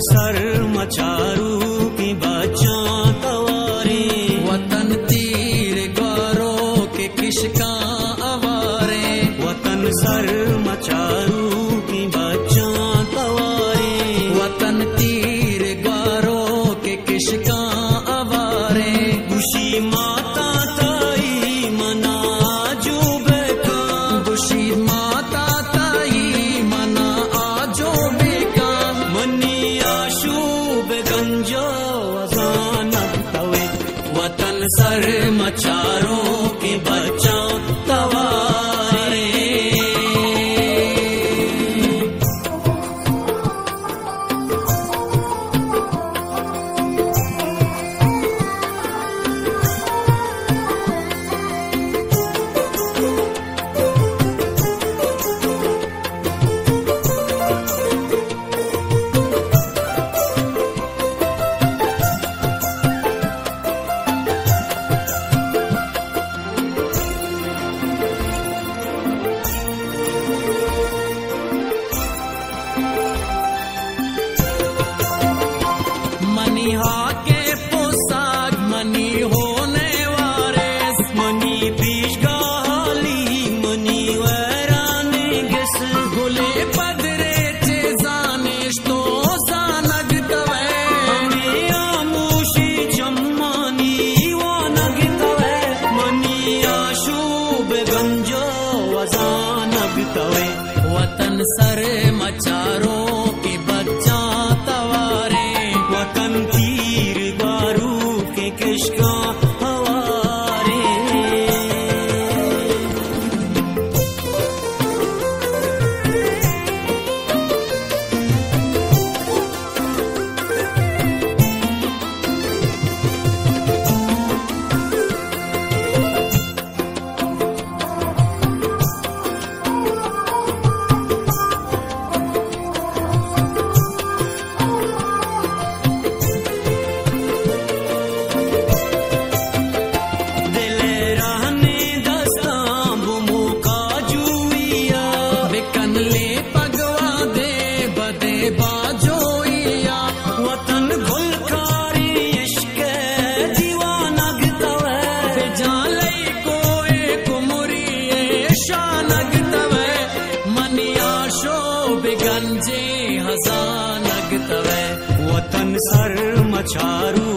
शर्म चारू सर मचारों के बच मज़ा लगतवे वतन सर मचारू